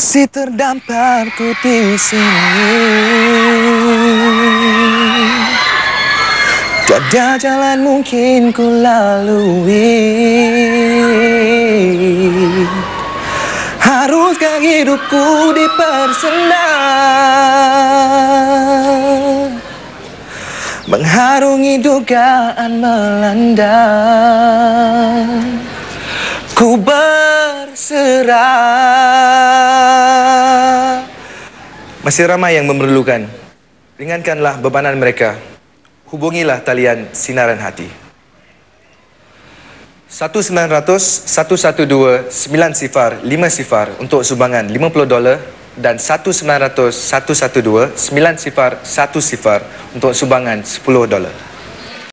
Masih terdampar ku di sini Tiada jalan mungkin ku lalui. Haruskah hidupku dipersenang Mengharungi dugaan melanda. Ku berserah Masih ramai yang memerlukan. Ringankanlah bebanan mereka. Hubungilah talian sinaran hati. 1900-112-9 sifar 5 sifar untuk sumbangan 50 dolar dan 1900-112-9 sifar 1 sifar untuk sumbangan 10 dolar.